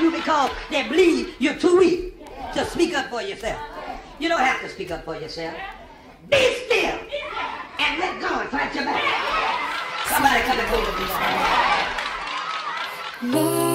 you because they believe you're too weak to speak up for yourself. You don't have to speak up for yourself. Be still and let God fight your battle. Somebody come and hold me. Lord.